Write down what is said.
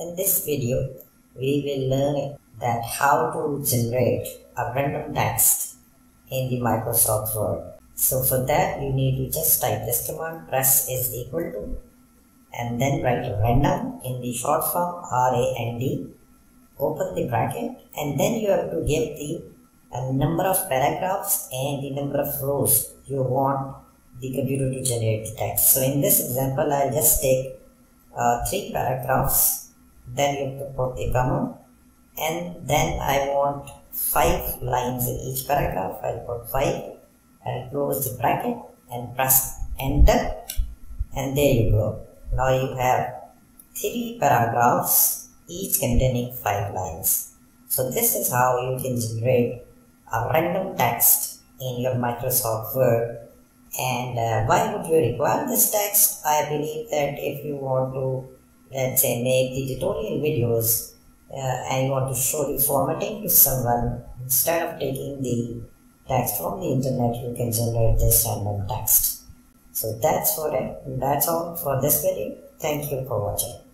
In this video, we will learn that how to generate a random text in the Microsoft Word. So for that, you need to just type this command, press is equal to, and then write random in the short form R-A-N-D, open the bracket, and then you have to give the uh, number of paragraphs and the number of rows you want the computer to generate the text. So in this example, I'll just take uh, three paragraphs, then you have to put a comma, and then I want five lines in each paragraph. I'll put five, I'll close the bracket and press enter, and there you go. Now you have three paragraphs, each containing five lines. So this is how you can generate a random text in your Microsoft Word and uh, why would you require this text? I believe that if you want to, let's say, make the tutorial videos uh, and you want to show the formatting to someone, instead of taking the text from the internet, you can generate this random text. So that's for it. That's all for this video. Thank you for watching.